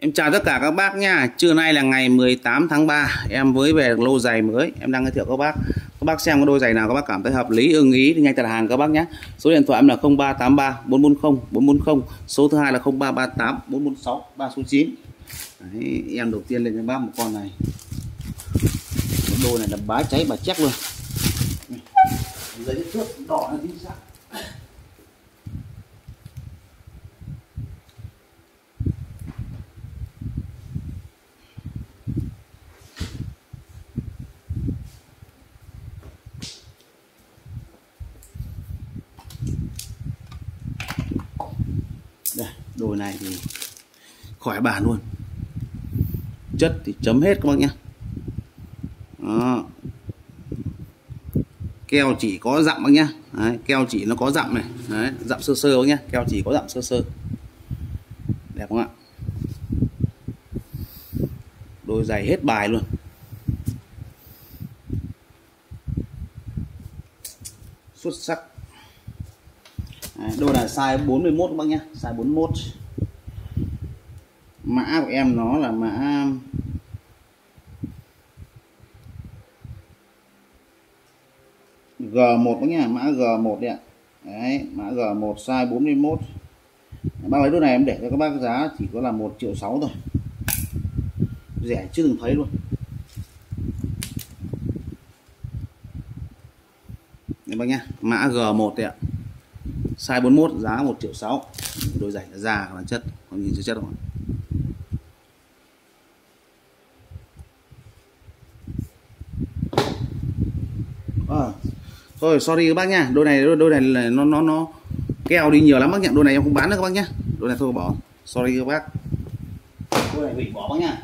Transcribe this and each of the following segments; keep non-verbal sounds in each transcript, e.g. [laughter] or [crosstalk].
Em chào tất cả các bác nha Trưa nay là ngày 18 tháng 3 Em mới về được lô giày mới. Em đang giới thiệu các bác. Các bác xem cái đôi giày nào các bác cảm thấy hợp lý ưng ý Thì nhanh đặt hàng các bác nhé Số điện thoại em là 0383 440 440 Số thứ hai là 0338 446 369 Đấy, Em đầu tiên lên cho bác một con này. Cái đôi này là bá cháy bà chắc luôn. Giấy trước đỏ là đi sao đồ này thì khỏi bàn luôn. Chất thì chấm hết các bác nhé. Đó. keo chỉ có dặm bác nhá Đấy, keo chỉ nó có dặm này. Đấy, dặm sơ sơ bác nhá keo chỉ có dặm sơ sơ. Đẹp không ạ? Đôi giày hết bài luôn. Xuất sắc. Đấy, đôi là size 41 các bác nhé. Size 41 mã của em nó là mã G1 bác nhá mã G1 đấy ạ. Đấy mã G1 size 41 bác lấy đôi này em để cho các bác giá chỉ có là 1 triệu 6 thôi. Rẻ chưa từng thấy luôn. Đấy bác nhá mã G1 đấy ạ size 41 giá 1 triệu 6 đôi giày là già là chất còn nhìn chưa chất không ạ? À, thôi sorry các bác nha đôi này đôi, đôi này là nó nó nó keo đi nhiều lắm bác nhận đôi này em không bán nữa các bác nhé, đôi này thôi bỏ. Sorry các bác. Đôi này bị bỏ bác nha,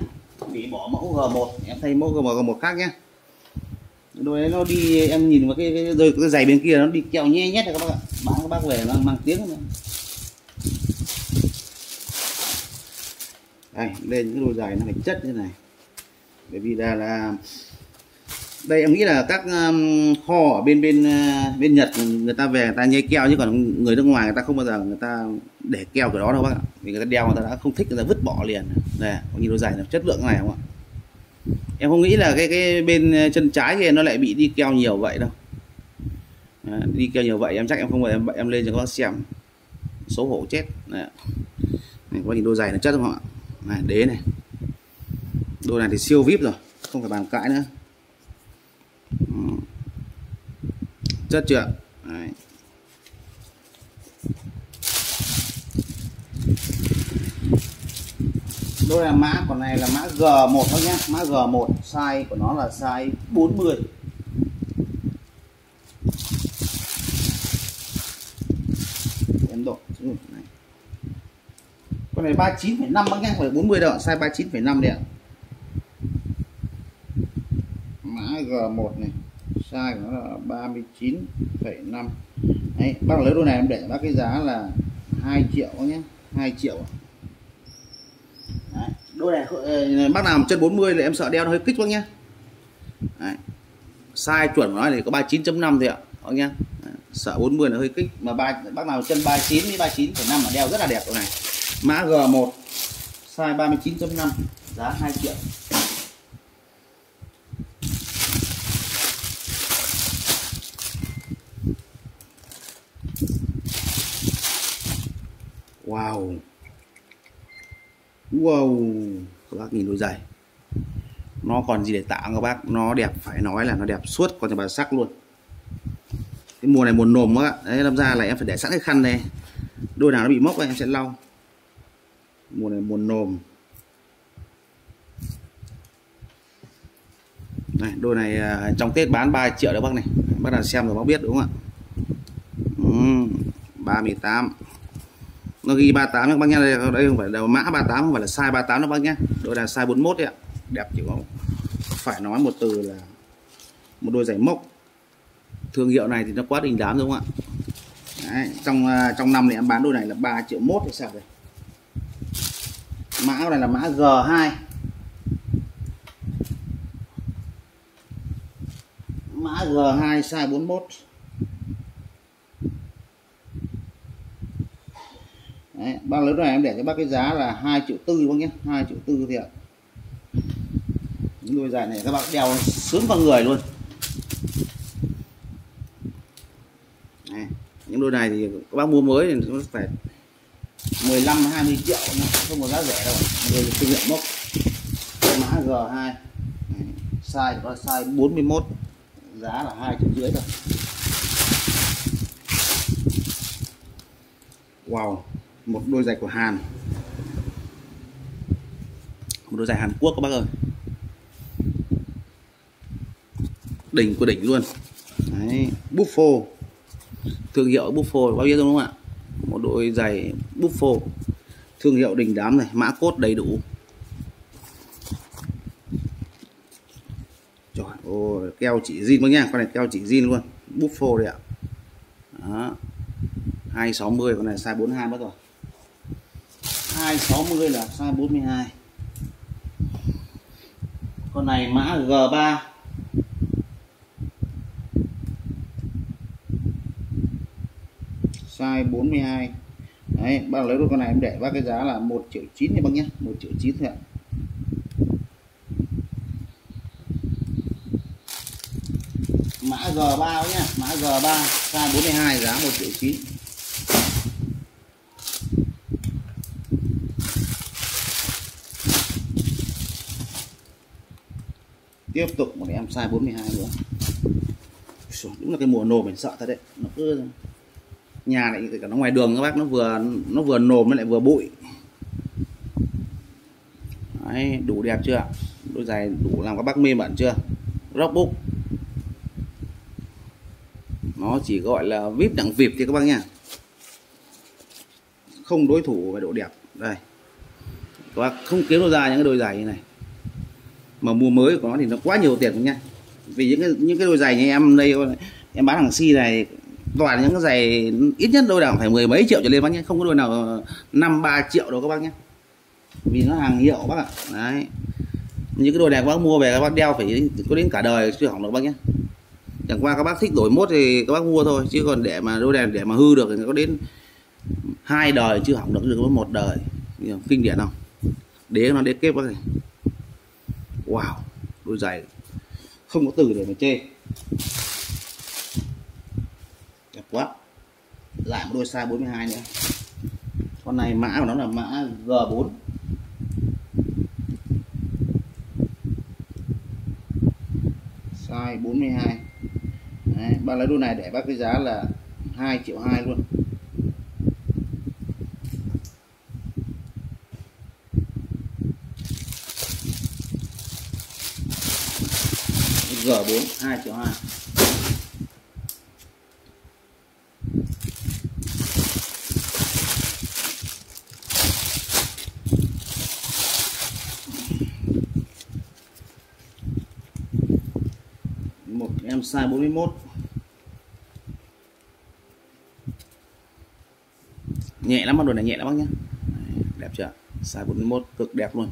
bị bỏ mẫu G1 em thay mẫu G1, G1 khác nhé. đôi đấy nó đi em nhìn vào cái, cái, cái, cái giày bên kia nó đi keo nhé nhét rồi các bác ạ bác về nó mang tiếng nữa. đây lên những đôi giày nó phải chất như này. Bởi vì là là đây em nghĩ là các um, kho ở bên bên uh, bên Nhật người ta về người ta nhây keo chứ còn người nước ngoài người ta không bao giờ người ta để keo cái đó đâu bác ạ. Vì người ta đeo người ta đã không thích người ta vứt bỏ liền. Này có nhiều đôi giày nó chất lượng này không ạ? Em không nghĩ là cái cái bên uh, chân trái kia nó lại bị đi keo nhiều vậy đâu đi kêu nhiều vậy em chắc em không phải em, em lên cho các bác xem. Xấu hổ chết. Này, này có nhìn đôi giày nó chất không ạ? Này đế này. Đôi này thì siêu vip rồi không phải bàn cãi nữa. Chất chưa Đấy. đôi là mã còn này là mã G1 thôi nhé mã G1 size của nó là size 40 em này con này 39,5 bác nhé phải 40 đâu size 39,5 đấy ạ mã G1 này size của nó là 39,5 đấy bác lấy đôi này em để bác cái giá là 2 triệu nhé 2 triệu đấy. đôi này ờ, bác nào chân 40 thì em sợ đeo nó hơi kích bác nhé đấy. size chuẩn của nó thì có 39.5 thôi ạ bác nhé sợ 40 là hơi kích. Mà ba bác nào chân 39 với 39,5 là đeo rất là đẹp đôi này. Mã G1 size 39.5 giá 2 triệu. Wow. Wow. Các bác nhìn đôi giày. Nó còn gì để tạo các bác? Nó đẹp phải nói là nó đẹp suốt Còn cho bà sắc luôn. Cái mùa này mùa nồm quá. Đấy làm ra là em phải để sẵn cái khăn này. Đôi nào nó bị mốc em sẽ lau. Mùa này mùa nồm. Này, đôi này à, trong Tết bán 3 triệu đấy bác này. Bác nào xem rồi bác biết đúng không ạ? Ừ, ba mươi tám. Nó ghi 38 các bác nhá đây, đây không phải là mã 38 không phải là size 38 đâu bác nhé. Đôi là size 41 đấy ạ. Đẹp chỉ có phải nói một từ là một đôi giày mốc thương hiệu này thì nó quá đình đám đúng không ạ? Đấy, trong à, trong năm này em bán đôi này là 3 triệu mốt hay sao đây? Mã này là mã G2 mã G2 size 41 Đấy, ba lớn này em để cho bác cái giá là 2 triệu tư bác nhé 2 triệu tư thì ạ. Những đôi giày này các bạn đeo sướng vào người luôn. Này. những đôi này thì các bác mua mới thì nó phải 15 20 triệu nó không có giá rẻ đâu. Đây là kinh nghiệm mốc mã G2 này. size của nó size 41 giá là hai triệu rưỡi thôi. Wow một đôi giày của Hàn. Một đôi giày Hàn Quốc các bác ơi. Đỉnh của đỉnh luôn. Đấy, buffo thương hiệu Buffalo bao nhiêu đúng không ạ? Một đôi giày Buffalo thương hiệu đình đám này, mã cốt đầy đủ. Trời ôi keo chỉ zin bác nha con này keo chỉ zin luôn Buffalo đấy ạ. Đó. 260 con này size 42 mất rồi. 260 là size 42 con này mã G3 size 42 đấy, bác lấy đôi con này, em để bác cái giá là 1 triệu 9 nha bác nhé 1 triệu 9 thôi ạ. Mã G3 nhé, mã G3 size 42 giá 1 triệu 9 tiếp tục một em size 42 nữa. Đúng là cái mùa nồm mình sợ thật đấy, nó cứ nhà lại cả nó ngoài đường các bác nó vừa nó vừa nồm nó lại vừa bụi. Đấy, đủ đẹp chưa? Đôi giày đủ làm các bác mê mẩn chưa? Rock book nó chỉ gọi là vip đẳng vip thì các bác nha không đối thủ về độ đẹp. Đây. Các bác không kiếm đâu ra những cái đôi giày như này. Mà mua mới của nó thì nó quá nhiều tiền nha vì những cái những cái đôi giày như em đây em bán hàng si này toàn những cái giày ít nhất đôi nào phải mười mấy triệu trở lên bác nhé. Không có đôi nào năm, ba triệu đâu các bác nhé. Vì nó hàng hiệu bác ạ. Đấy. Những cái đôi này các bác mua về các bác đeo phải có đến cả đời chưa hỏng được bác nhé. Chẳng qua các bác thích đổi mốt thì các bác mua thôi, chứ còn để mà đôi đèn để mà hư được thì có đến hai đời chưa hỏng được được có một đời. Kinh điển không? Đế nó đế kép bác này wow, đôi giày không có từ để mà chê đẹp quá lại một đôi size 42 nữa. Con này mã của nó là mã G4 size 42 Đấy, bác lấy đôi này để bác cái giá là 2 triệu 2 luôn. G4 2 triệu 2 một em size 41 nhẹ lắm mà đồ này nhẹ lắm bác nhé đẹp chưa? Size 41 cực đẹp luôn.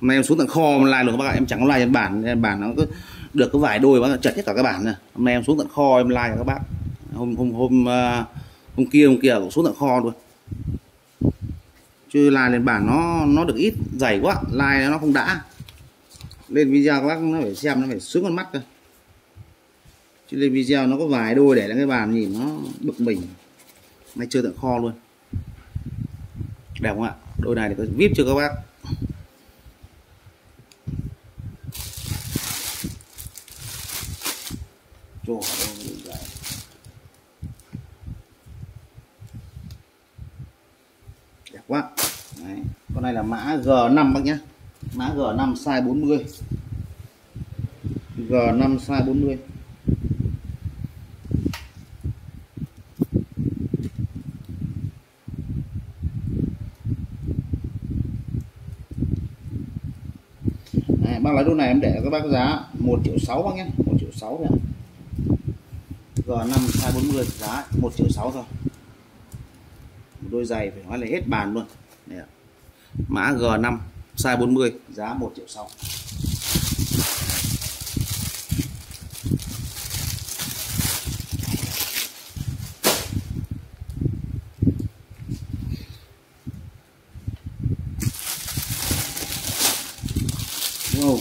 Hôm nay em xuống tận kho lai luôn được các bạn em chẳng có lai trên bản bản nó cứ được cái vài đôi bác chật hết cả các bản này hôm nay em xuống tận kho em lai cho các bác. Hôm hôm hôm ờ, hôm kia hôm kia cũng xuống tận kho luôn. Chứ lai lên bản nó nó được ít, dày quá, lai nó không đã lên video các bác nó phải xem nó phải sướng con mắt cơ. Chứ lên video nó có vài đôi để lên cái bàn nhìn nó bực mình. Nay chơi tận kho luôn. Đẹp không ạ? Đôi này thì có vip cho các bác. Trời ơi, đẹp quá. Đấy. con này là mã G5 bác nhé mã G5 size 40 G5 size 40 Đấy, bác lái đô này em để các bác giá 1 triệu 6 bác nhé 1 triệu 6 thôi G5 size 40 giá 1 triệu 6 thôi. Một đôi giày phải nói là hết bàn luôn. Đây ạ. mã G5 size 40 giá 1 triệu sau Wow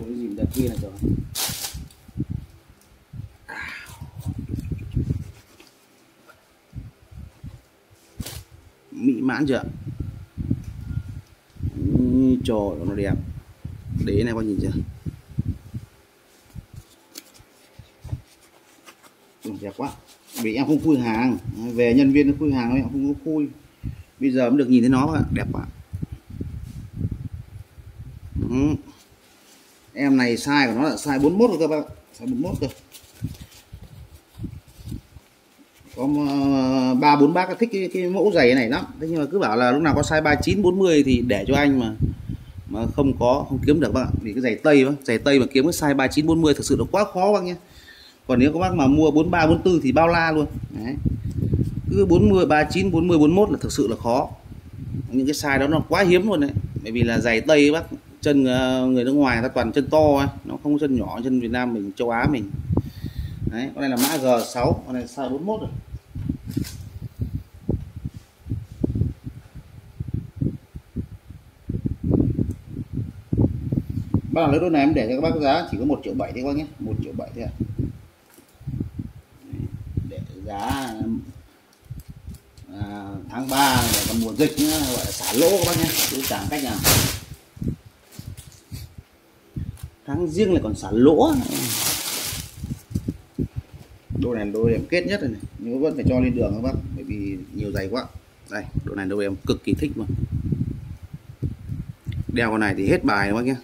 Ủa gì đặt kia này rồi Mỹ mãn chưa trời nó đẹp đế này có nhìn chưa? Đẹp quá. Vì em không khui hàng. Về nhân viên khui hàng em không có khui. Bây giờ mới được nhìn thấy nó đẹp quá. Ừ. em này size của nó là size 41 rồi các bạn size 41 cơ. Có ờ, ba bốn bác thích cái, cái mẫu giày này lắm. Thế nhưng mà cứ bảo là lúc nào có size 39 40 thì để cho anh mà mà không có, không kiếm được bác ạ vì cái giày tây bác giày tây mà kiếm cái size 39 40 thực sự là quá khó bác nhé. Còn nếu các bác mà mua 43 44 thì bao la luôn. Đấy. Cứ 40 39 40 41 là thực sự là khó. Những cái size đó nó quá hiếm luôn đấy. Bởi vì là giày tây bác, chân ờ, người nước ngoài ta toàn chân to ấy. nó không có chân nhỏ, chân Việt Nam mình, châu Á mình. Đấy, con này là mã G6 con này size 41 rồi. Bác nào lấy đôi này em để cho các bác giá chỉ có một triệu bảy thôi các bác nhé. Một triệu bảy thôi ạ. Để giá à, tháng 3 để còn mùa dịch nữa gọi là xả lỗ các bác nhé chứ chẳng cách nào. Tháng riêng lại còn xả lỗ đôi này đôi em kết nhất rồi này nhưng vẫn phải cho lên đường các bác bởi vì nhiều giày quá. Đây đôi này đôi em cực kỳ thích mà đeo con này thì hết bài các bác nhé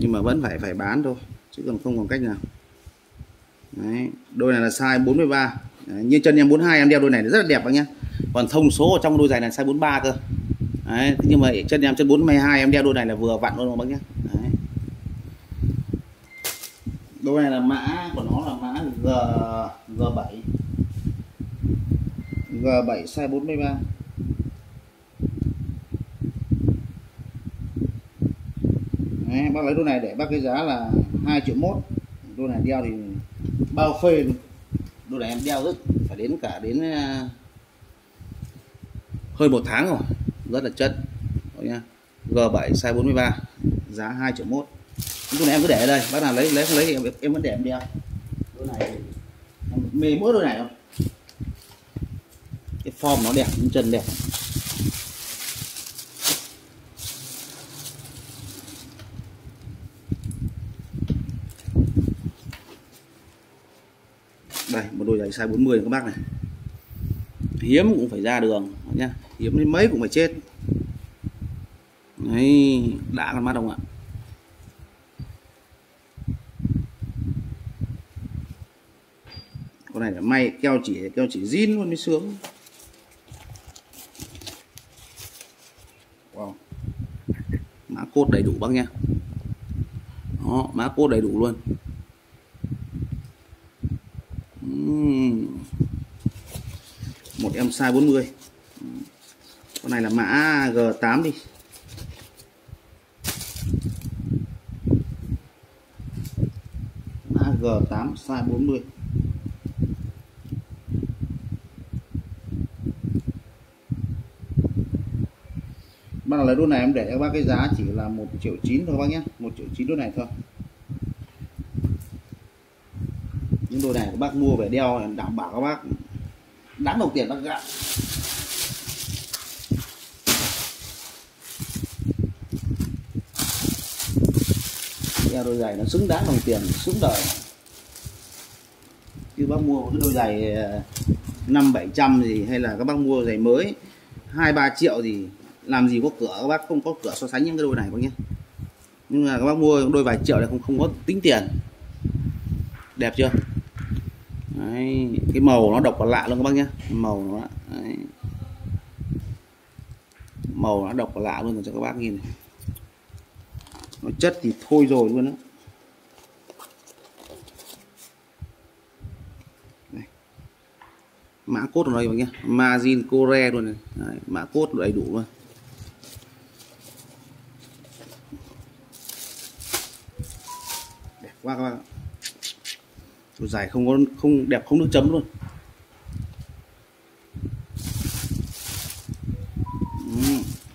nhưng mà vẫn phải phải bán thôi, chứ còn không còn cách nào Đấy. đôi này là size 43 Đấy. như chân em 42 em đeo đôi này rất là đẹp anh nhé còn thông số ở trong đôi giày này size 43 cơ Đấy. nhưng mà chân em, chân 42 em đeo đôi này là vừa vặn luôn bác nhé Đấy. đôi này là mã của nó là mã G G7 G7 size 43 Đấy, bác lấy đôi này để bác cái giá là 2 triệu mốt. Đôi này đeo thì bao phê luôn đôi này em đeo rất phải đến cả đến ờ, hơi hơn một tháng rồi rất là chất. Nha G7 size 43 giá 2 triệu mốt. Đôi này em cứ để ở đây bác nào lấy lấy không lấy thì em, em vẫn để em đeo. Đôi này em mê mỗi đôi này không? Cái form nó đẹp chân đẹp đây một đôi giày size 40 các bác này. Hiếm cũng phải ra đường, nhá. Hiếm đến mấy cũng phải chết. Đấy, đã con mắt không ạ? Con này là may, keo chỉ keo chỉ zin luôn mới sướng. Wow. mã cốt đầy đủ bác nha đó, mã cốt đầy đủ luôn một em size 40 con này là mã G8 đi. Mã G8 size 40 Bắt đầu lấy đôi này em để cho bác cái giá chỉ là 1 triệu 9 thôi bác nhé. 1 triệu 9 đôi này thôi. Những đôi này các bác mua về đeo đảm bảo các bác. Đáng đồng tiền bác gạ đeo đôi giày nó xứng đáng đồng tiền, xứng đời. Chứ bác mua cái đôi giày ờ, năm bảy trăm gì hay là các bác mua giày mới, hai ba triệu gì làm gì có cửa, các bác không có cửa so sánh những cái đôi này bác nhé. Nhưng mà các bác mua đôi vài triệu này không không có tính tiền. Đẹp chưa? Đấy, cái màu nó độc và lạ luôn các bác nhé màu nó Đấy. màu nó độc và lạ luôn rồi cho các bác nhìn. Này. nó chất thì thôi rồi luôn đó mã cốt ở đây các bác nhé margin core luôn này. Đấy, mã cốt đầy đủ luôn. Đẹp quá các bác Đồ giải không có, không, đẹp không được chấm luôn.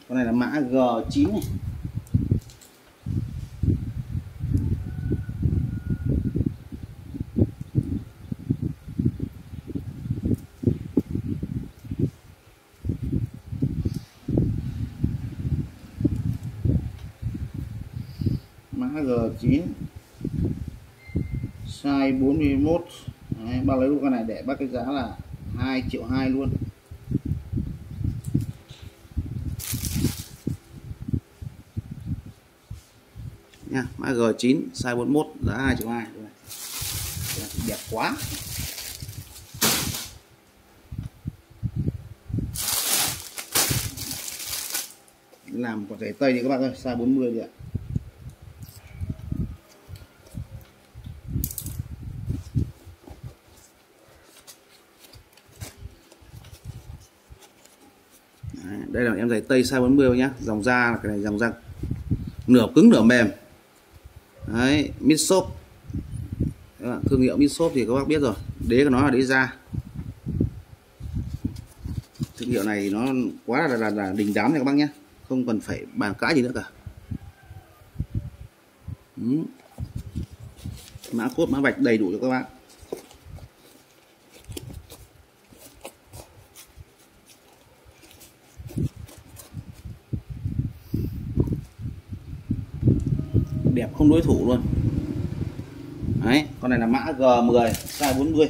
Con này là mã G9 này. Mã G9 size 41 Đấy, bác lấy con này để bác cái giá là 2 triệu 2 luôn. Nha mã G9 size 41 giá 2 triệu 2 đẹp quá. Làm quả giày tây thì các bạn ơi size 40 đi ạ Đấy, đây là em giày tây size 40 nhá. Dòng da cái này dòng da nửa cứng nửa mềm. Đấy mid thương hiệu mid thì các bác biết rồi. Đế của nó là đế da. Thương hiệu này nó quá là, là, là đình đám này các bác nhé không cần phải bàn cãi gì nữa cả. Ừ. mã cốt mã vạch đầy đủ cho các bạn đẹp không đối thủ luôn. Đấy, con này là mã G10 size 40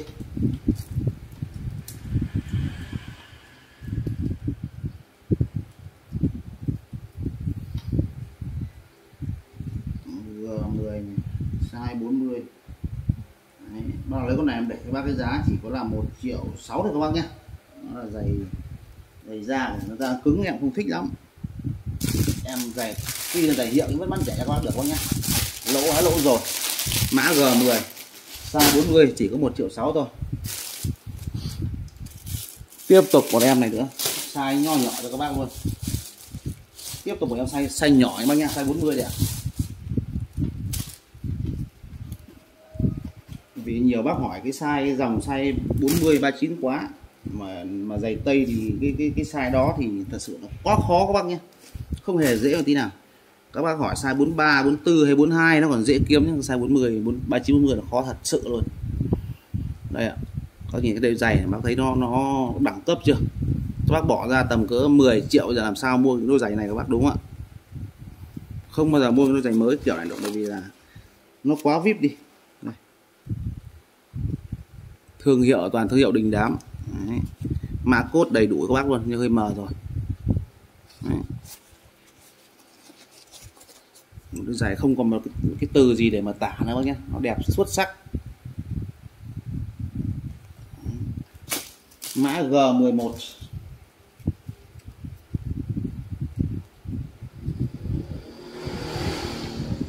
G10 size 40 đấy. bác lấy con này em để các bác cái giá chỉ có là 1 triệu 6 thôi các bác nhé. Nó là giày giày da của nó ra cứng, em không thích lắm. Em giày, tuy là giày hiệu nhưng vẫn bán rẻ cho các bác được không nhé lỗ há lỗ rồi. Mã G10 size 40 chỉ có 1 triệu 6 thôi. Tiếp tục của em này nữa. Size nho nhỏ cho các bác luôn. Tiếp tục của em size size nhỏ các bác nha size 40 đấy ạ. Vì nhiều bác hỏi cái size, dòng size 40 39 quá. Mà mà giày tây thì cái cái cái size đó thì thật sự nó quá khó các bác nhé không hề dễ một tí nào các bác hỏi size 43 44 hay 42 nó còn dễ kiếm nhưng size 40 39 40 là khó thật sự luôn. Đây ạ. Các nhìn cái đôi giày này, bác thấy nó nó đẳng cấp chưa? Các bác bỏ ra tầm cỡ 10 triệu giờ làm sao mua cái đôi giày này các bác, đúng không ạ? Không bao giờ mua cái đôi giày mới kiểu này được, bởi vì là nó quá vip đi. Đây. thương hiệu, toàn thương hiệu đình đám. Đấy. mã cốt đầy đủ các bác luôn nhưng hơi mờ rồi Đấy một đôi giày không còn một cái, cái từ gì để mà tả nữa bác nhé. Nó đẹp xuất sắc. Mã G11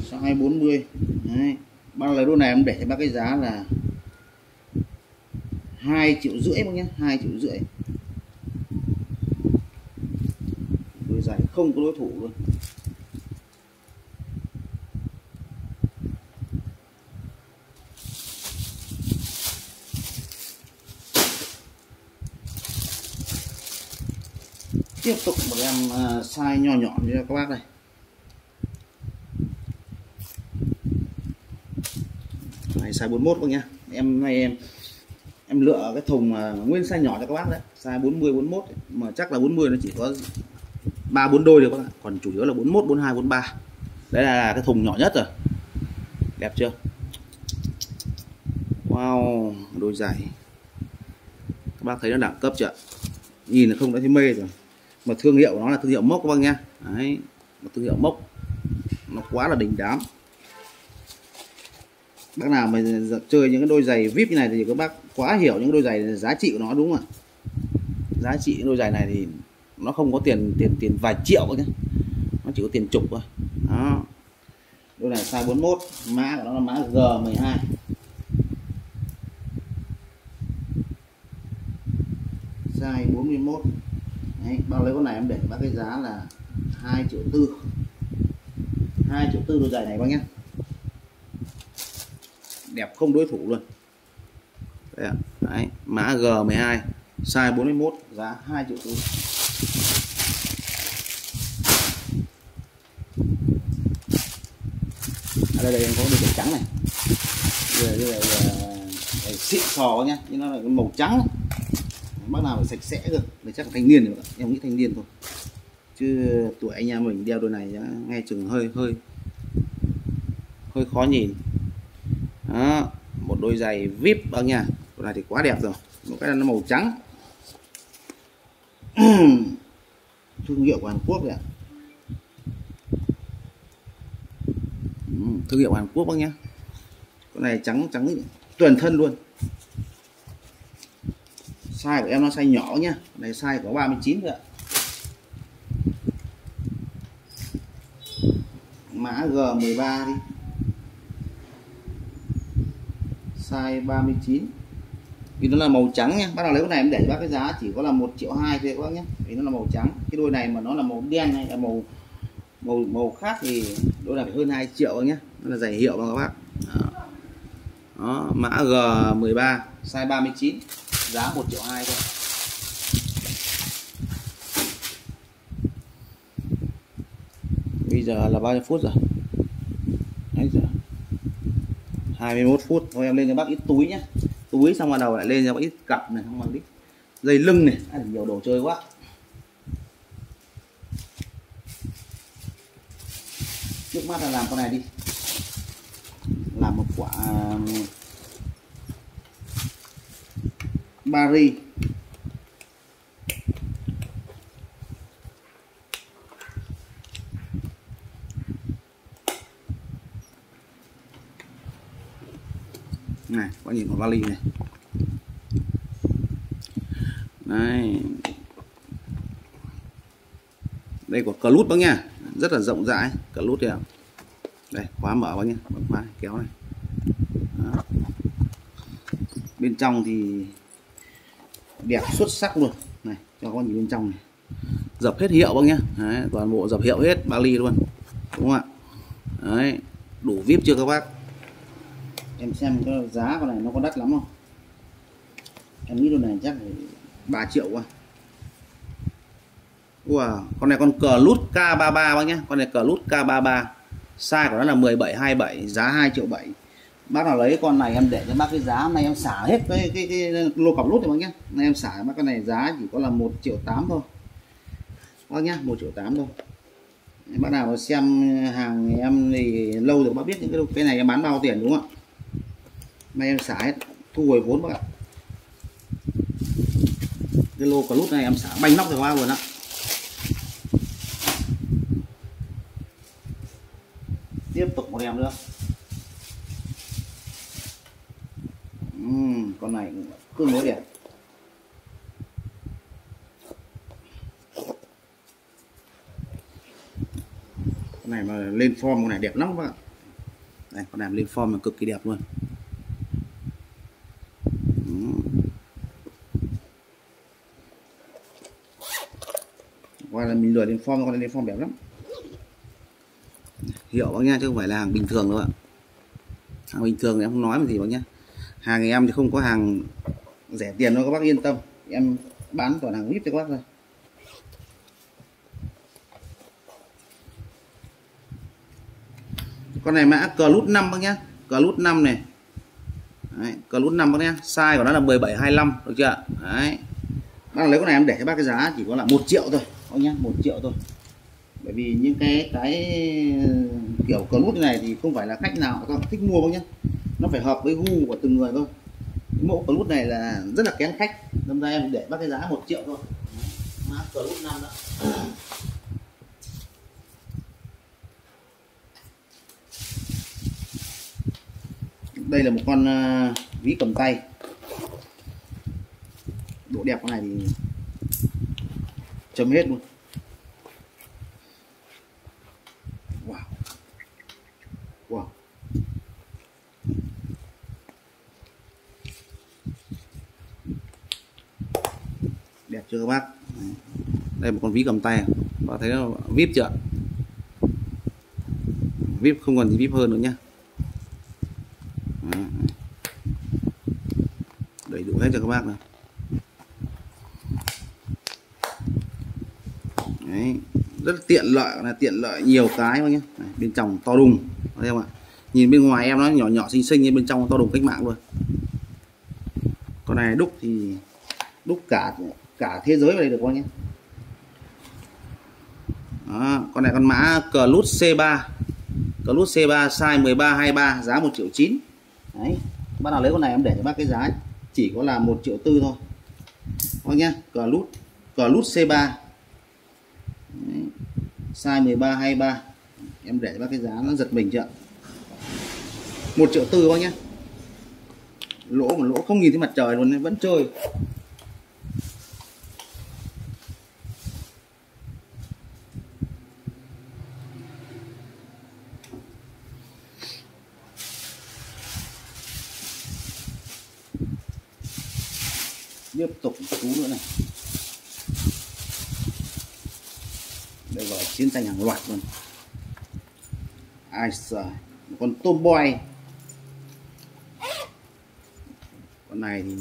size 40 Đấy. bác lấy đôi này em để cho bác cái giá là 2 triệu rưỡi bác nhé. 2 triệu rưỡi. Đôi giày không có đối thủ luôn. Tiếp tục một em uh, size nhỏ nhỏ như các bác đây. Này size 41 các nhá. Em nay em em lựa cái thùng ờ, nguyên size nhỏ cho các bác đấy. Size 40 41 ấy. mà chắc là 40 nó chỉ có ba bốn đôi được các bạn. Còn chủ yếu là 41 42 43 đấy là cái thùng nhỏ nhất rồi. Đẹp chưa? Wow đôi giày. Các bác thấy nó đẳng cấp chưa? Nhìn là không đã thấy mê rồi mà thương hiệu nó là thương hiệu mốc các bác nhá đấy, một thương hiệu mốc nó quá là đình đám. Bác nào mà chơi những cái đôi giày vip như này thì các bác quá hiểu những đôi giày giá trị của nó, đúng không ạ? Giá trị đôi giày này thì nó không có tiền tiền tiền vài triệu nhé. Nó chỉ có tiền chục thôi. Đó. Đôi này size 41 mã của nó là mã G12 size 41 Đấy, bao lấy con này em để bác cái giá là 2 triệu tư. 2 triệu tư đôi giày này bác nhé. Đẹp không đối thủ luôn. Đấy, Đấy, mã G12 size 41 giá 2 triệu tư. Ở đây, đây em có đôi giày trắng này. Đây, đây, đây, xịn sò nhá nhưng nó là cái màu trắng. này bác nào phải sạch sẽ cơ. Để chắc là thanh niên rồi em nghĩ thanh niên thôi. Chứ tuổi anh em mình đeo đôi này nghe chừng hơi hơi hơi khó nhìn. Đó, một đôi giày vip bác nha. Con này thì quá đẹp rồi. Một cái là nó màu trắng. [clears throat] Thương hiệu của Hàn Quốc đấy ạ ừ, thương hiệu Hàn Quốc bác nhá. Con này trắng trắng toàn thân luôn size của em nó size nhỏ nhá. Này size có 39 mươi ạ. Mã G13 đi. Size 39 vì nó là màu trắng nha. Bác nào lấy cái này em để bác cái giá chỉ có là một triệu hai thôi các bác nhé vì nó là màu trắng. Cái đôi này mà nó là màu đen hay là màu màu màu khác thì đôi này phải hơn 2 triệu nhé nó là giải hiệu mà các bác. Đó, đó mã G13 size 39 giá 1 triệu hai thôi. Bây giờ là bao nhiêu phút rồi? Đấy giờ. 21 phút. Thôi em lên cho bác ít túi nhé túi xong bắt đầu lại lên cho bác ít cặp này không bằng ít dây lưng này. À, nhiều đồ chơi quá. Trước mắt là làm con này đi. Làm một quả Paris này có nhìn vào vali này. Đây đây có cờ lút bác nha. Rất là rộng rãi cờ lút kìa đây, khóa mở bác nhé khóa, kéo này. Đó. bên trong thì đẹp xuất sắc luôn. Này cho con nhìn bên trong này. Dập hết hiệu bác nhá. Đấy, toàn bộ dập hiệu hết Bali luôn. Đúng không ạ? Đấy, đủ vip chưa các bác? Em xem cái giá con này nó có đắt lắm không? Em nghĩ đôi này chắc phải 3 triệu quá. Wow. con này con cờ lút K33 bác nhé con này cờ lút K33 size của nó là 1727 giá 2 triệu 7 bác nào lấy con này em để cho bác cái giá hôm nay em xả hết cái cái, cái, cái lô cọc lút này bác nhé. Nay em xả bác con này giá chỉ có là 1 triệu 8 thôi. Bác nhá 1 triệu 8 thôi. Bác nào xem hàng em thì lâu rồi bác biết những cái cái này em bán bao tiền đúng không ạ? Nay em xả hết thu hồi vốn bác ạ. Cái lô cọc lút này em xả banh nóc rồi hoa luôn ạ tiếp tục một em nữa. Uhm, con này tương đối đẹp con này mà lên form con này đẹp lắm các bạn. Này con này lên form là cực kỳ đẹp luôn. Ừ. Qua là mình lừa lên form con này lên form đẹp lắm. Hiệu bác nha chứ không phải là hàng bình thường đâu ạ. Hàng bình thường thì em không nói mà gì bác nhá hàng thì em thì không có hàng rẻ tiền đâu các bác yên tâm. Em bán toàn hàng vip cho các bác thôi. Con này mã cờ lút 5 bác nhá. Cờ lút 5 này. Đấy, cờ lút 5 bác nhá. Size của nó là 1725 được chưa Đấy. bác lấy con này em để cho bác cái giá chỉ có là một triệu thôi bác nhá một triệu thôi. Bởi vì những cái cái kiểu cờ lút này thì không phải là khách nào các thích mua bác nhá nó phải hợp với gu của từng người thôi. Cái mẫu cờ này là rất là kén khách. Đâm ra em để bác cái giá một triệu thôi. Mã cờ lút 5 đó. Đây là một con à, ví cầm tay. Độ đẹp con này thì chấm hết luôn wow wow đẹp chưa các bác. Đây một con ví cầm tay. Bạn thấy nó vip chưa vip không còn gì vip hơn nữa nhá. Đầy đủ hết cho các bác này Đấy, rất tiện lợi là tiện lợi nhiều cái thôi nhé Đấy, bên trong to đùng. Thấy không ạ? Nhìn bên ngoài em nó nhỏ nhỏ xinh xinh nhưng bên trong to đùng cách mạng luôn. Con này đúc thì đúc cả cả thế giới vào đây được không nhé Đó, con này con mã Clut C3 Clut C3 size 1323 giá 1 triệu 9 đấy bác nào lấy con này em để cho bác cái giá ấy. chỉ có là 1 triệu tư thôi. Bác nhá Clut Clut C3 đấy. size 1323 em để cho bác cái giá nó giật mình chưa? 1 triệu tư bác nhá. Lỗ mà lỗ không nhìn thấy mặt trời luôn vẫn chơi tiếp tục chú nữa này đây gọi là chiến tranh hàng loạt luôn. Ai sợ? Con tôm boy con này thì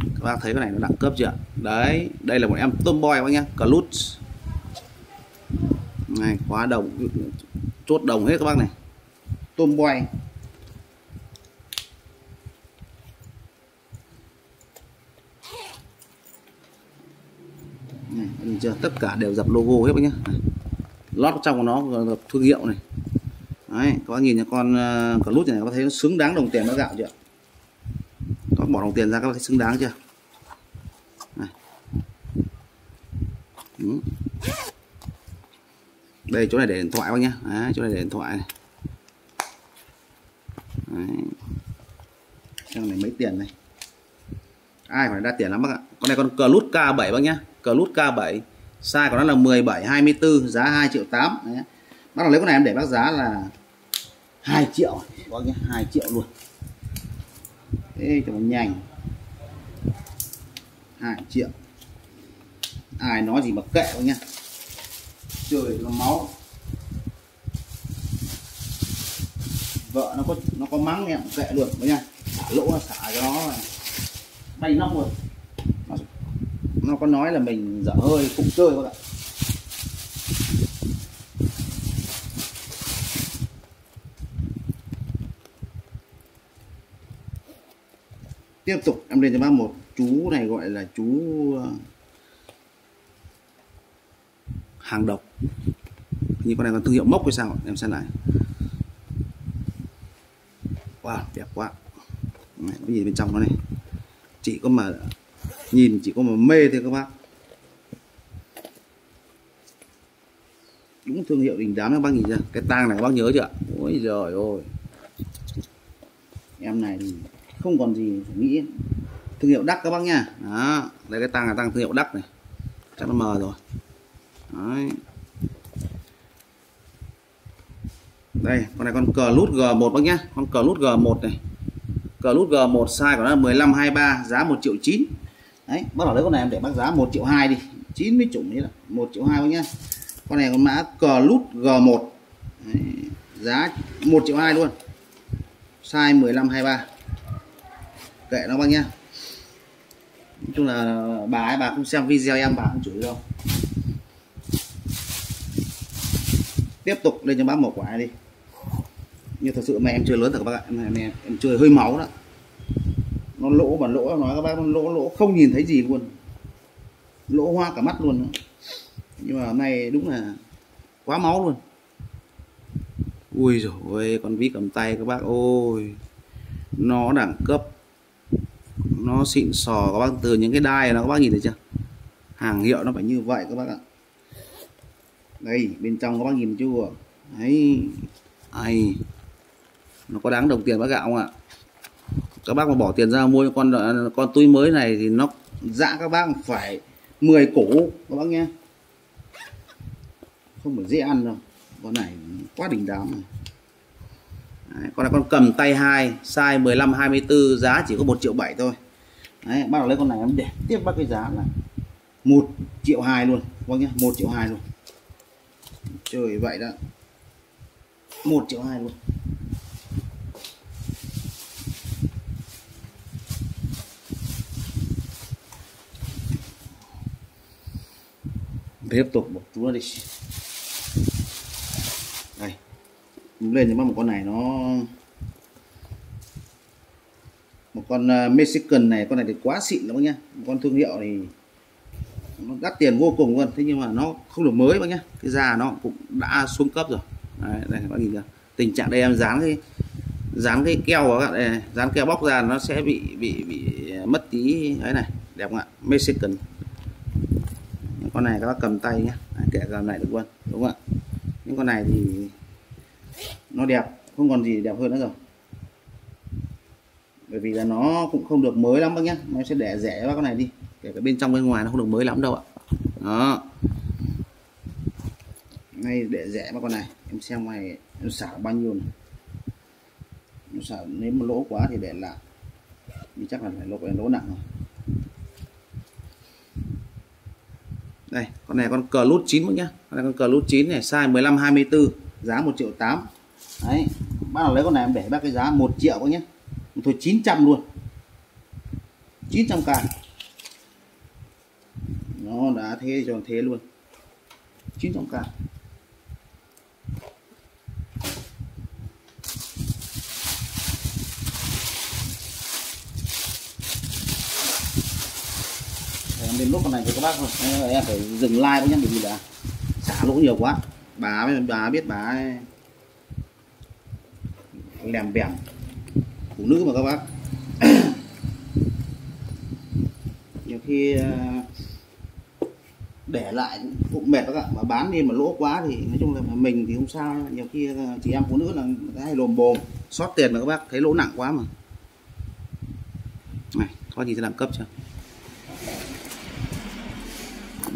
các bác thấy con này nó đẳng cấp chưa đấy, đây là một em tôm boy bác nhá clut này khóa đồng, chốt đồng hết các bác này. Tôm boy này, nhìn chưa? Tất cả đều dập logo hết bác nhá. Lót trong của nó dập thương hiệu này. Đấy các bác nhìn nhà con ờ, cả clut này các bác thấy nó xứng đáng đồng tiền nó gạo chưa? Các bỏ đồng tiền ra các bác thấy xứng đáng chưa? Này. Ừ. Đây chỗ này để điện thoại bác nhá. Đấy, chỗ này để điện thoại này. Đấy. xem này mấy tiền này ai phải ra tiền lắm bác ạ? Con này con clut K7 bác nhá clut K7 size của nó là 17 24 giá 2 triệu 8 Đấy. bác nào lấy con này em để bác giá là 2 triệu. Có nhé 2 triệu luôn. Thế cho nó nhanh. 2 triệu. Ai nói gì mà kệ quá nhá trời, nó máu. Vợ nó có nó có mắng em, kệ luôn. Bác nhá xả lỗ nó xả cho nó. Bay nóc luôn nó có nói là mình dở hơi cũng chơi các bạn. Tiếp tục em lên cho bác một chú này gọi là chú ờ, hàng độc. Như con này còn thương hiệu mốc hay sao? Em xem lại. Wow đẹp quá. Này, cái gì bên trong nó này? Chỉ có mà nhìn chỉ có mà mê thôi các bác. Đúng thương hiệu đình đám các bác nhìn chưa? Cái tang này các bác nhớ chưa? Ôi giời ơi em này thì không còn gì phải nghĩ. Thương hiệu đắc các bác nha đó, đây cái tang là tang thương hiệu đắc này. Chắc nó mờ rồi. Đấy. đây, con này con cờ lút G1 bác nhá. Con cờ lút G1 này. Cờ lút G1 size của nó là 15 23 giá 1 triệu 9 đấy bắt đầu lấy con này em để bác giá 1 triệu 2 đi. 90 chủng như là 1 triệu 2 nhá. Con này con mã cờ lút G1 đấy. giá 1 triệu 2 luôn. Size 15 23 kệ nó bác nhá. Nói chung là bà ấy bà không xem video em bà không chửi đâu. Tiếp tục lên cho bác một quả đi. Nhưng thật sự mà em chơi lớn thật các bác ạ. Em, em, em chơi hơi máu đó nó lỗ mà lỗ nói các bác nó lỗ lỗ, không nhìn thấy gì luôn. Lỗ hoa cả mắt luôn. Nhưng mà hôm nay đúng là quá máu luôn. Ui rồi ôi con ví cầm tay các bác ôi nó đẳng cấp. Nó xịn sò các bác, từ những cái đai nó các bác nhìn thấy chưa? Hàng hiệu nó phải như vậy các bác ạ. Đây, bên trong các bác nhìn chưa? Ấy ai? Nó có đáng đồng tiền bác gạo không ạ? Các bác mà bỏ tiền ra mua con con túi mới này thì nó dã các bác phải 10 củ các bác nhé. Không phải dễ ăn đâu. Con này quá đỉnh đám này Đấy, con này con cầm tay hai size 15 24 giá chỉ có 1 triệu 7 thôi. Đấy, bác lấy con này em để tiếp bác cái giá là 1 triệu 2 luôn bác nhé 1 triệu 2 luôn. Trời vậy đó. 1 triệu 2 luôn. Tiếp tục một chú nữa đi. Đây. Lên cho một con này nó một con ờ, Mexican này con này thì quá xịn lắm nhá. Một con thương hiệu thì nó đắt tiền vô cùng luôn. Thế nhưng mà nó không được mới bác nhá. Cái da nó cũng đã xuống cấp rồi. Đấy, đây các bác nhìn chưa? Tình trạng đây em dán cái dán cái keo của các bạn dán keo bóc ra nó sẽ bị bị bị mất tí ấy này. Đẹp không ạ? Mexican con này các bác cầm tay nhé à, kệ làm này được luôn đúng không ạ? Những con này thì nó đẹp không còn gì đẹp hơn nữa rồi. Bởi vì là nó cũng không được mới lắm bác nhé nó sẽ để rẻ bác con này đi. Kể cả bên trong bên ngoài nó không được mới lắm đâu ạ. Đó. Ngay để rẻ bác con này. Em xem ngoài em xả bao nhiêu này. Em xả nếu mà lỗ quá thì để lại. Thì chắc là phải lỗ lỗ nặng rồi. Đây, con này con cờ lút 9 nhá. Con này con cờ lút 9 này, size 15 24 giá 1 triệu 8 đấy, bác nào lấy con này em để bác cái giá 1 triệu bác nhé thôi 900 luôn. 900k nó đã thế cho thế luôn. 900k đến lúc con này với các bác thôi. Em phải dừng like nhé bởi vì là xả lỗ nhiều quá. Bà bà biết bà ấy lèm bèm. Phụ nữ mà các bác. [coughs] Nhiều khi ờ, để lại cũng mệt các bạn mà bán đi mà lỗ quá thì nói chung là mình thì không sao. Nhiều khi ờ, chị em phụ nữ là người ta hay lồm bồm sót tiền mà các bác. Thấy lỗ nặng quá mà. Này, có gì sẽ làm cấp chưa?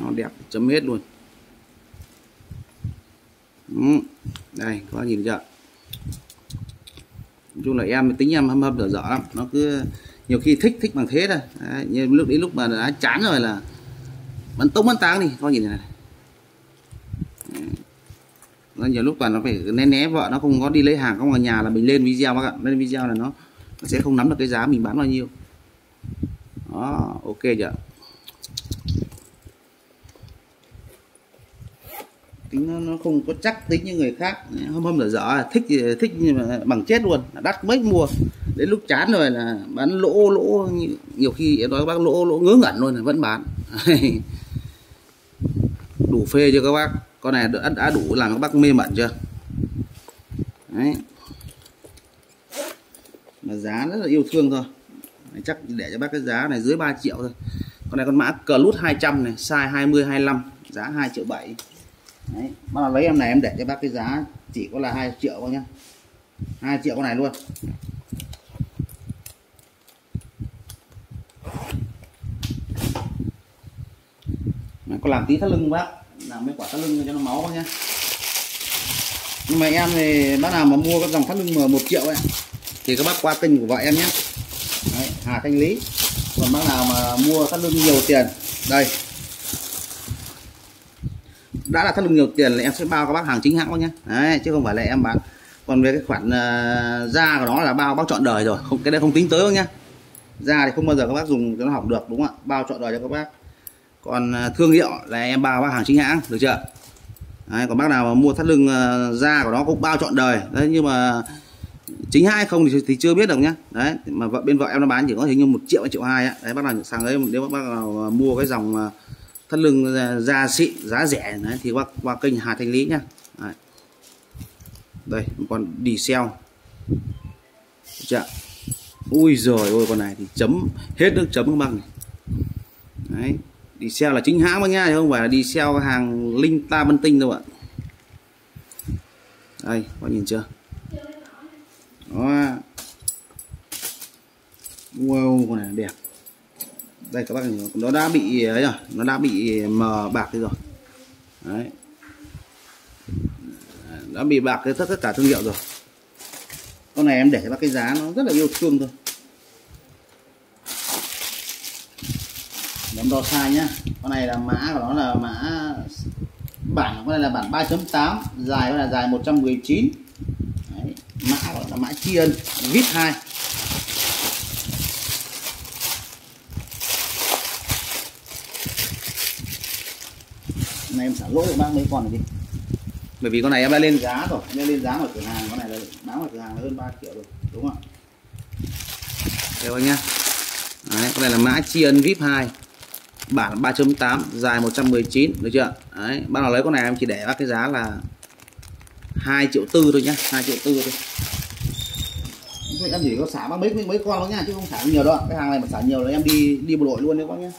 Nó đẹp chấm hết luôn. Ừ. đây có nhìn chưa? Nói chung là em tính em hâm hâm dở dở lắm. Nó cứ nhiều khi thích thích bằng thế thôi. Đấy, nhưng lúc đến lúc mà đã chán rồi là bắn tống bắn táng đi. Coi nhìn này nó nhiều lúc là nó phải né né vợ nó không có đi lấy hàng không ở nhà là mình lên video các bạn. Lên video là nó, nó sẽ không nắm được cái giá mình bán bao nhiêu. Đó ok chưa? Tính nó, nó không có chắc tính như người khác. Hôm hôm là dở thích thì thích nhưng mà bằng chết luôn. Đắt mấy mua. Đến lúc chán rồi là bán lỗ lỗ nhiều khi em nói các bác lỗ lỗ ngớ ngẩn luôn là vẫn bán. [laughs] Đủ phê chưa các bác? Con này đã, đã đủ làm các bác mê mẩn chưa? Đấy. Mà giá rất là yêu thương thôi. Chắc để cho bác cái giá này dưới 3 triệu thôi. Con này con mã cờ lút 200 này size 20 25 giá 2 triệu 7 Đấy, bác nào lấy em này em để cho bác cái giá chỉ có là 2 triệu thôi nhá. 2 triệu con này luôn. Mày có làm tí thắt lưng bác làm mấy quả thắt lưng cho nó máu nhá. Nhưng mà em thì bác nào mà mua cái dòng thắt lưng mà một triệu ấy thì các bác qua kênh của vợ em nhé Đấy, Hà Thanh Lý. Còn bác nào mà mua thắt lưng nhiều tiền đây đã là thắt lưng nhiều tiền là em sẽ bao các bác hàng chính hãng bác nhé. Đấy, chứ không phải là em bán. Còn về cái khoản uh, da của nó là bao bác chọn đời rồi. Không cái đây không tính tới bác nhá da thì không bao giờ các bác dùng cho nó hỏng được đúng không ạ? Bao chọn đời cho các bác. Còn uh, thương hiệu là em bao bác hàng chính hãng được chưa? Đấy, còn bác nào mà mua thắt lưng uh, da của nó cũng bao chọn đời. Đấy nhưng mà chính hai không thì, thì chưa biết được nhá đấy mà vợ bên vợ em nó bán chỉ có hình như một triệu triệu hai đấy bác nào sang đấy nếu bác nào mua cái dòng thắt lưng da xịn giá rẻ đấy, thì qua qua kênh Hà Thanh Lý nhá. Đấy. đây còn đi xeo ui rồi ôi con này thì chấm hết nước chấm các bác này đấy đi xeo là chính hãng bác nhá không phải là đi xeo hàng linh ta bân tinh đâu ạ. Đây có nhìn chưa? Đó. Wow con này đẹp đây các bác nhìn nó đã bị ấy rồi nó đã bị mờ bạc đi rồi. Đấy. Đã bị bạc cái tất tất cả thương hiệu rồi. Con này em để cho bác cái giá nó rất là yêu thương thôi. Đếm đo sai nhá. Con này là mã của nó là mã bản con này là bản 3.8 dài con là dài 119 Đấy, mã của nó là mã tri ân vip 2 này em xả lỗ cho bác mấy con này đi bởi vì con này em đã lên giá rồi. Em đã lên giá ở cửa hàng con này là bán ở cửa hàng là hơn 3 triệu rồi đúng không ạ? Nhá. Đấy, con này là mã tri ân vip 2 bản 3.8 dài 119 được chưa? Đấy bác nào lấy con này em chỉ để bác cái giá là 2 triệu tư thôi nhá 2 triệu tư thôi. Em chỉ có xả bằng mấy mấy con thôi nha chứ không xả nhiều đâu cái hàng này mà xả nhiều là em đi đi bộ đội luôn đấy các nhá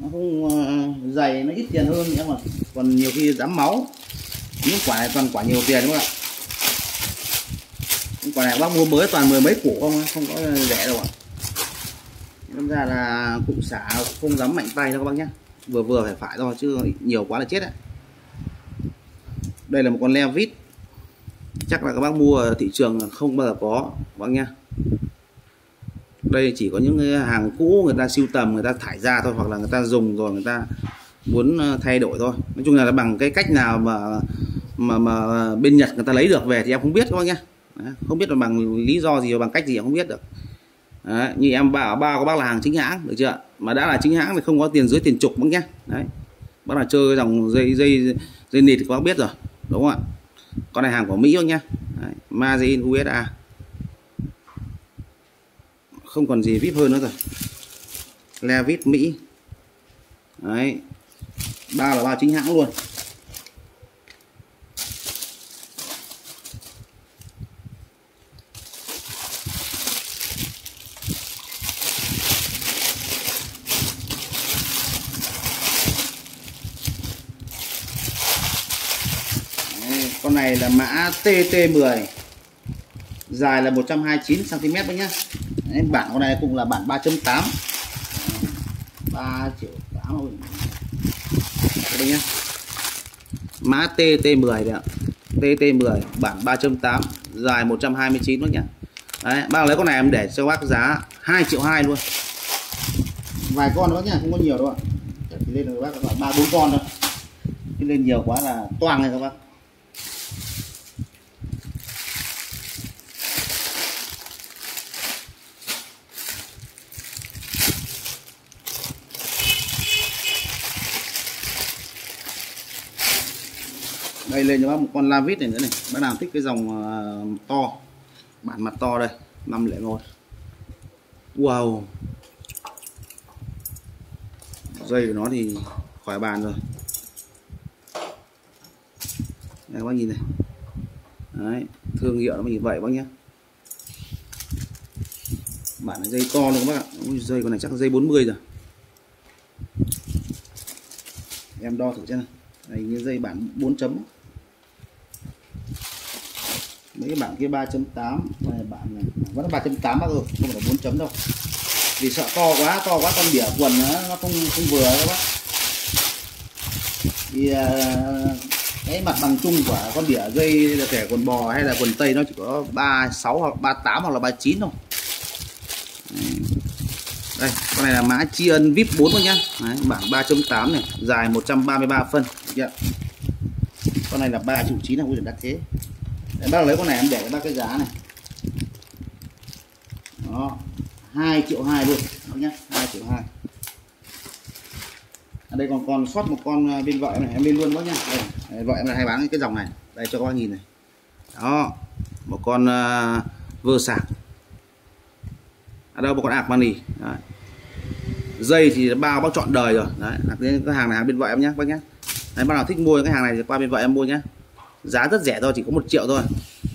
nó không ờ, dày, nó ít tiền hơn nhưng mà. Còn nhiều khi dám máu. Những quả này toàn quả nhiều tiền đúng không ạ? Những quả này bác mua mới toàn mười mấy củ không không có rẻ đâu ạ. Đâm ra là cũng xả không dám mạnh tay đâu các bác nhé vừa vừa phải phải thôi, chứ nhiều quá là chết đấy đây là một con leo vít. Chắc là các bác mua ở thị trường không bao giờ có, các bác nhé đây chỉ có những hàng cũ người ta siêu tầm người ta thải ra thôi hoặc là người ta dùng rồi người ta muốn ờ, thay đổi thôi. Nói chung là bằng cái cách nào mà mà mà bên Nhật người ta lấy được về thì em không biết các bác nhá không biết là bằng lý do gì bằng cách gì em không biết được. Đấy, như em bảo bao các bác là hàng chính hãng được chưa? Mà đã là chính hãng thì không có tiền dưới tiền chục bác nhá. Đấy bác là chơi dòng dây dây dây nịt thì các bác biết rồi đúng không ạ? Con này hàng của Mỹ bác nhá. Đấy, Made in USA không còn gì vip hơn nữa rồi. Levitt Mỹ. Đấy. Bao là bao chính hãng luôn. Con này là mã TT10 dài là 129 cm đấy nhá. Đấy, bản con này cũng là bản 3.8 3 triệu 8 đây nhá. Mã TT10 đấy ạ. TT10 bản 3.8 dài 129 nữa nhá. Đấy bác lấy con này em để cho bác giá 2 triệu 2 luôn. Vài con nữa nhá không có nhiều đâu ạ. Lên rồi bác khoảng ba bốn con thôi. Lên nhiều quá là toang này các bác. Đây lên cho bác một con lavit này nữa này. Bác nào thích cái dòng uh, to bản mặt to đây 501 wow. Dây của nó thì khỏi bàn rồi. Đây bác nhìn này. Đấy thương hiệu nó như vậy bác nhé. Bản này dây to luôn các bác ạ. Ui, dây con này chắc là dây 40 rồi. Em đo thử xem này đây như dây bản 4 chấm mấy cái bản kia 3.8 này bản này vẫn là 3.8 bác ơi không phải 4 chấm đâu. Vì sợ to quá to quá con đĩa quần nó, nó không không vừa các bác. Thì à, cái mặt bằng chung của con đĩa dây là kẻ quần bò hay là quần tây nó chỉ có 36 hoặc 38 hoặc là 39 thôi. Đây con này là mã tri ân vip 4 thôi nhá. Đấy, bản 3.8 này dài 133 phân được con này là 3 triệu 9 là quy định đắt thế để bác lấy con này em để bác cái giá này. Đó 2 triệu 2 luôn bác nhá 2 triệu 2 ở à, đây còn còn sót một con à, bên vợ này em lên luôn bác nhá đây, vợ em là hay bán cái dòng này đây cho các bác nhìn này. Đó một con uh, vơ sạc. Ở đâu một con ạc mani. Đấy. dây thì bao bác chọn đời rồi. Đấy cái hàng này hàng bên vợ em nhé bác nhé. Đấy, bác nào thích mua cái hàng này thì qua bên vợ em mua nhé giá rất rẻ thôi chỉ có một triệu thôi.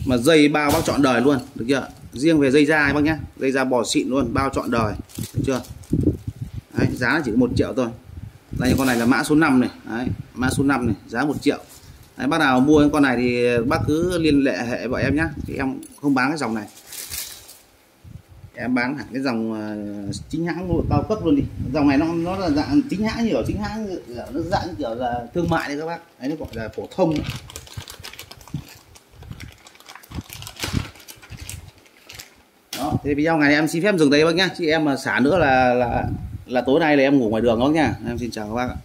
Mà dây bao bác chọn đời luôn được chưa? Riêng về dây da bác nhá dây da bò xịn luôn bao chọn đời được chưa? Đấy, giá chỉ có một triệu thôi. Đây con này là mã số 5 này. Đấy, mã số 5 này giá một triệu. Đấy, bác nào mua con này thì bác cứ liên hệ hệ vợ em nhá thì em không bán cái dòng này. Em bán hẳn cái dòng à, chính hãng luôn cao cấp luôn đi. Dòng này nó nó là dạng chính hãng nhiều chính hãng nó dạng kiểu là thương mại đấy các bác. Đấy nó gọi là phổ thông đó. Thì video ngày này em xin phép dừng đây bác nhá. Chị em mà xả nữa là là là tối nay là em ngủ ngoài đường đó nhá. Em xin chào các bác ạ.